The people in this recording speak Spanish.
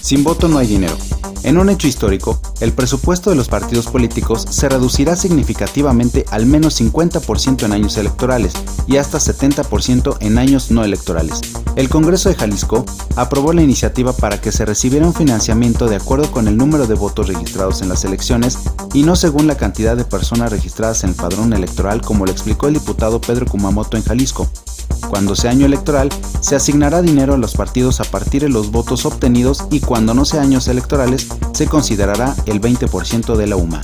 Sin voto no hay dinero. En un hecho histórico, el presupuesto de los partidos políticos se reducirá significativamente al menos 50% en años electorales y hasta 70% en años no electorales. El Congreso de Jalisco aprobó la iniciativa para que se recibiera un financiamiento de acuerdo con el número de votos registrados en las elecciones y no según la cantidad de personas registradas en el padrón electoral como lo explicó el diputado Pedro Kumamoto en Jalisco. Cuando sea año electoral, se asignará dinero a los partidos a partir de los votos obtenidos y cuando no sea años electorales, se considerará el 20% de la UMA.